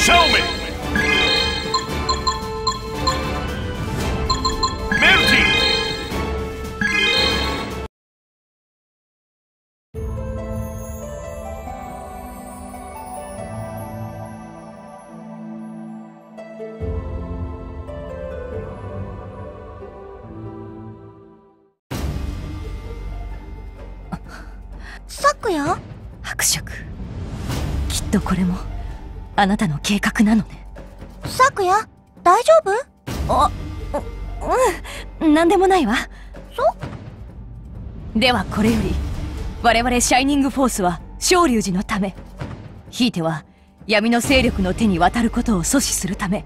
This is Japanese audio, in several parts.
Show me! Melty! サクヤ伯爵きっとこれもあなたの計画なのね。サクヤ大丈夫？あううん。何でもないわ。そではこれより我々シャイニングフォースは昇龍寺のためひいては闇の勢力の手に渡ることを阻止するため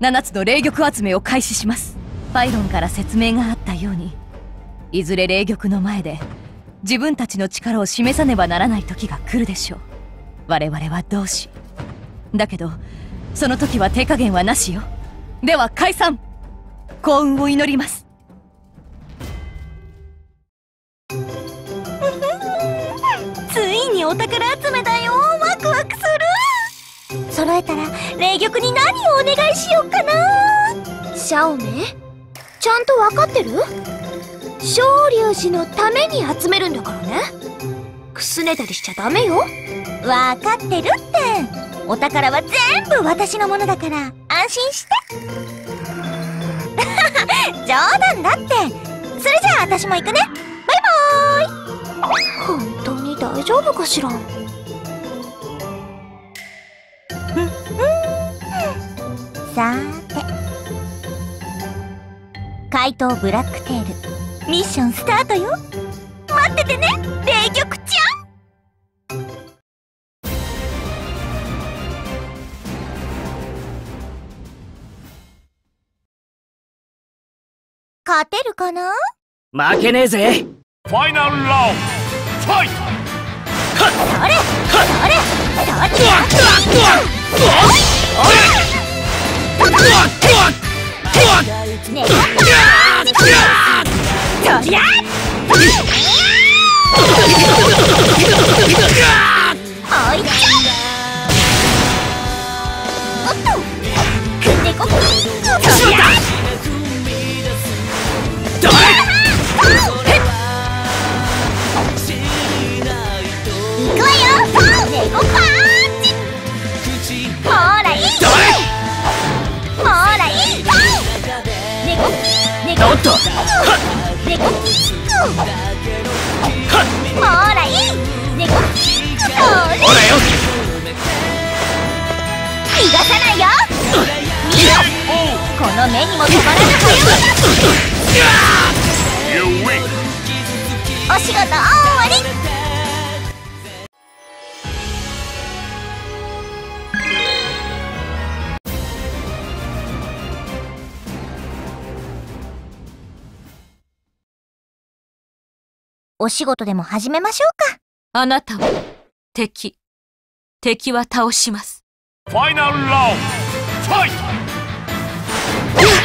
7つの霊玉集めを開始します。パイロンから説明があったようにいずれ霊玉の前で自分たちの力を示さねばならない時が来るでしょう。我々は同志だけどその時は手加減はなしよ。では解散。幸運を祈ります。ついにお宝集めだよ。ワクワクする。揃えたら霊玉に何をお願いしようかな。シャオメちゃんと分かってる？昇龍寺のために集めるんだからね。くすねたりしちゃダメよ。分かってるってお宝は全部私のものだから安心して。冗談だって。それじゃあ私も行くね。バイバーイ。本当に大丈夫かしら？さーて。怪盗ブラックテール。ミッションスタートよ。待っててね。霊玉勝てるかな？負けねえぜ。Final round! Fight! それそれそれやねそりゃの目にも止まらぬ!お仕事終わりお仕事でも始めましょうか。あなたは敵。敵は倒します!ほらいいネコパンチほらネコ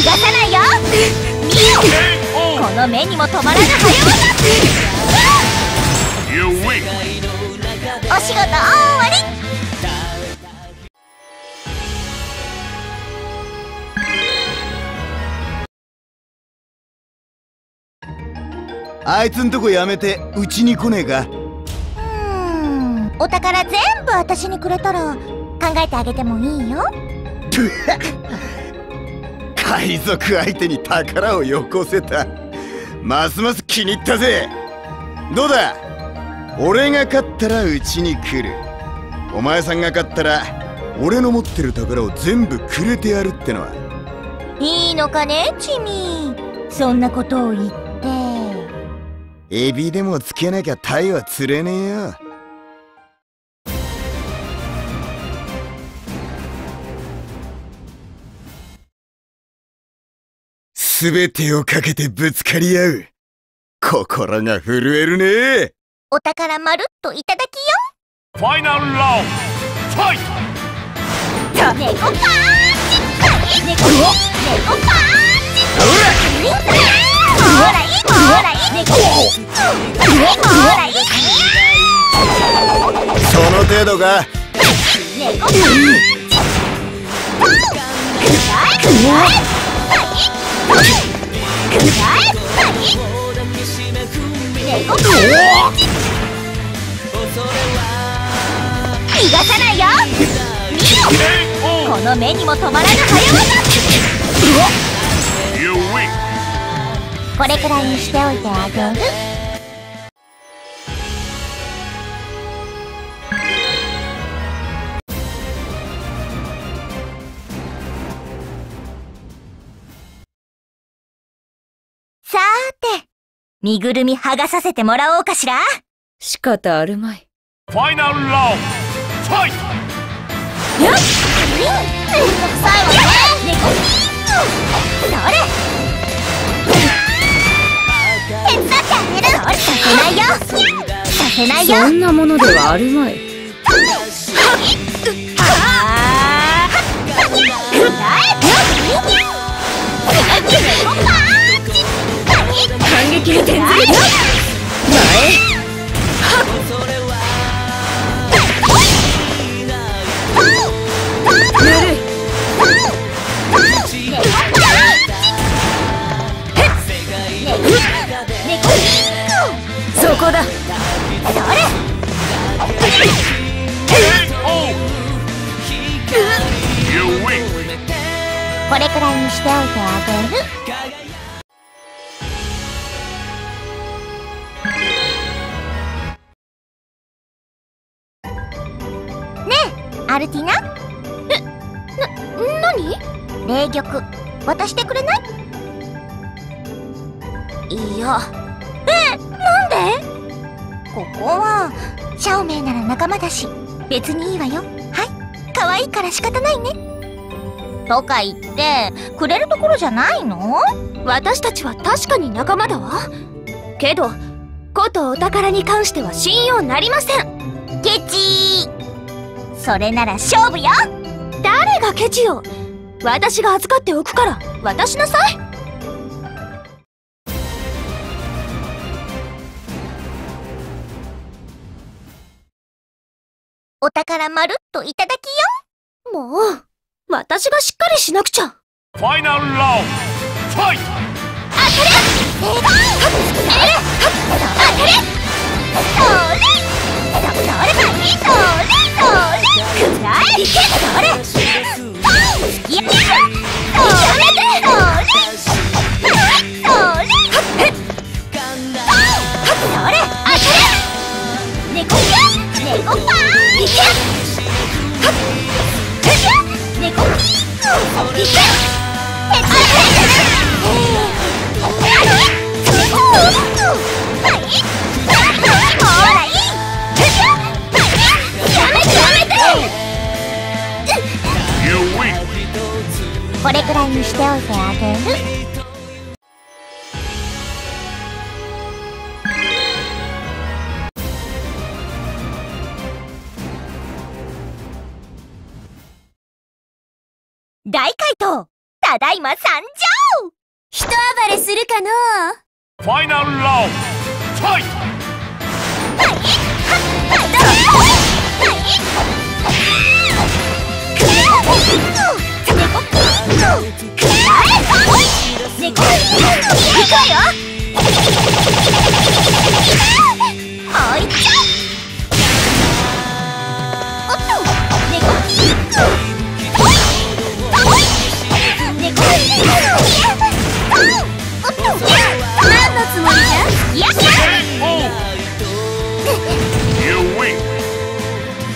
逃がさないよ!この目にも止まらぬ早わ You win! お仕事終わり。あいつんとこやめてうちに来ねえか？うーん。お宝全部私にくれたら考えてあげてもいいよ 海賊相手に宝をよこせた。ますます気に入ったぜ。どうだ？俺が勝ったらうちに来る。お前さんが勝ったら俺の持ってる宝を全部くれてやるってのは。いいのかねチミそんなことを言って。エビでもつけなきゃタイは釣れねえよ全てをかけてぶつかり合う。心が震えるね。お宝まるっといただきファイナルラウンドファイト！よ猫パーンチ猫猫パーンチほらいいほらいい猫ほらいいその程度が、猫パーンチ 逃がさないよ。見ろこの目にも止まらぬ早技これくらいにしておいてあげる身ぐるみ剥がさせてもらおうかしら？仕方あるまい。ファイナルラウンドファイトめんどくさいわね猫それ手伝ってあげる！させないよ！させないよ！んなものではあるまい。反に霊玉渡してくれない？いや。えなんで？ここはシャオメイなら仲間だし別にいいわよ。はい。可愛いから仕方ないね。とか言ってくれるところじゃないの？私たちは確かに仲間だわ。けどことお宝に関しては信用なりません。ケチそれなら勝負よ。誰がケチよ私が預かっておくから。渡しなさい。お宝まるっといただきよ。もう私がしっかりしなくちゃ。ファイナルラウンドファイト猫くらいにしておいてあげる大怪盗ただいま参上。一暴れするかのファイナルラウンドファイト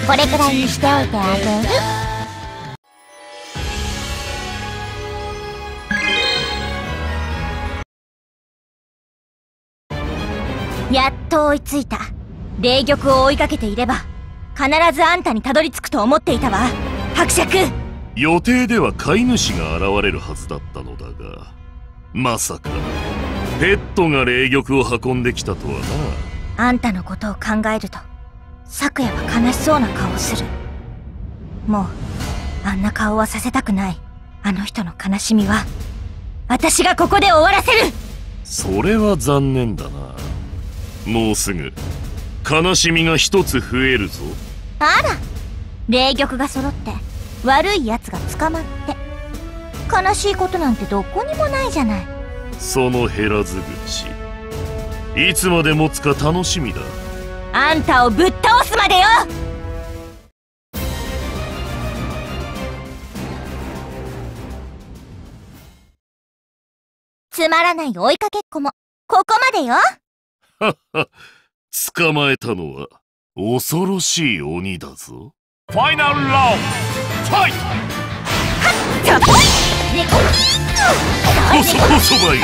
これくらいにしておいてあげるやっと追いついた霊玉を追いかけていれば必ずあんたにたどり着くと思っていたわ。伯爵。予定では飼い主が現れるはずだったのだがまさかペットが霊玉を運んできたとはあんたのことを考えると昨夜は悲しそうな顔をする。もうあんな顔はさせたくない。あの人の悲しみは私がここで終わらせる。それは残念だな。もうすぐ悲しみが一つ増えるぞ。あら。霊玉が揃って悪い奴が捕まって。悲しいことなんてどこにもないじゃない。その減らず口。いつまで持つか楽しみだあんたをぶっ倒すまでよ！つまらない追いかけっこもここまでよ！捕まえたのは恐ろしい鬼だぞ。ファイナルラウンドファイト！猫こそこそば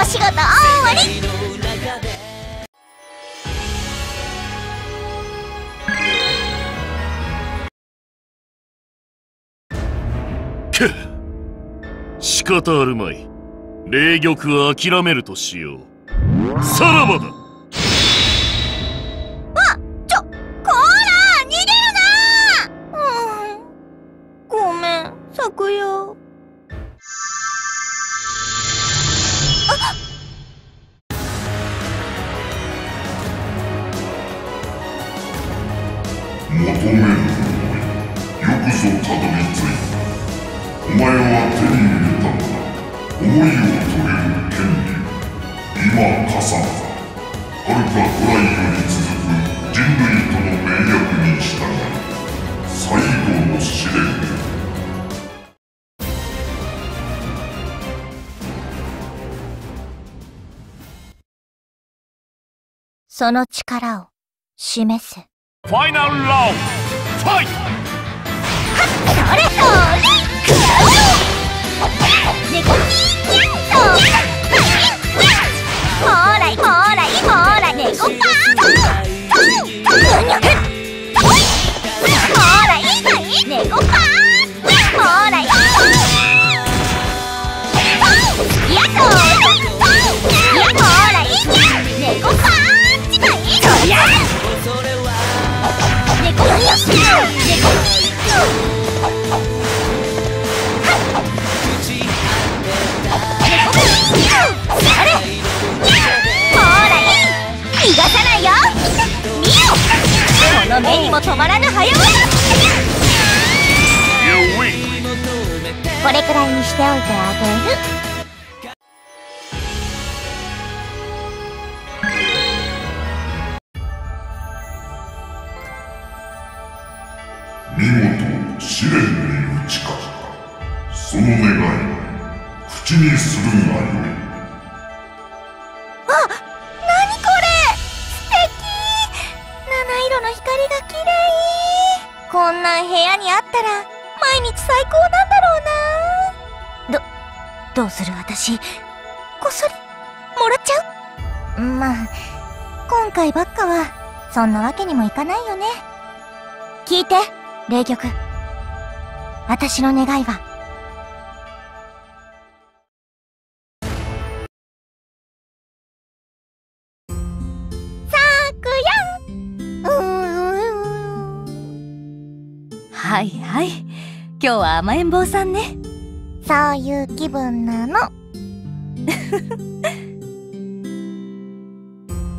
お仕事終わり。仕方あるまい。霊玉は諦めるとしよう。さらばだ。その力を示す。ファイナルラウンドファイトそれそれくらう猫にゃんとほーらいほーらいほーら猫パートントンほーらいはい猫パーの目にも止まらぬ早技 You win これくらいにしておいてあげる毎日最高なんだろうな。ど、どうする私？こっそりもらっちゃう？まあ今回ばっかはそんなわけにもいかないよね。聞いて霊玉私の願いは。はいはい。今日は甘えん坊さんね。そういう気分なの。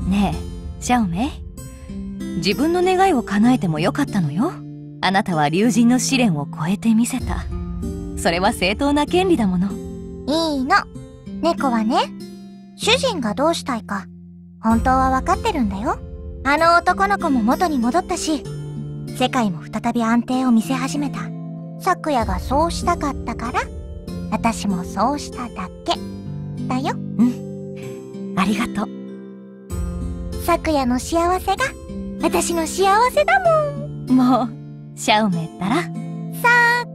ねえシャオメ。イ自分の願いを叶えてもよかったのよ。あなたは竜神の試練を超えてみせた。それは正当な権利だもの。いいの。猫はね主人がどうしたいか本当は分かってるんだよ。あの男の子も元に戻ったし世界も再び安定を見せ始めた昨夜がそうしたかったから。私もそうしただけ。だよ。ありがとう。昨夜の幸せが。私の幸せだもん。もうシャオメったら。さあ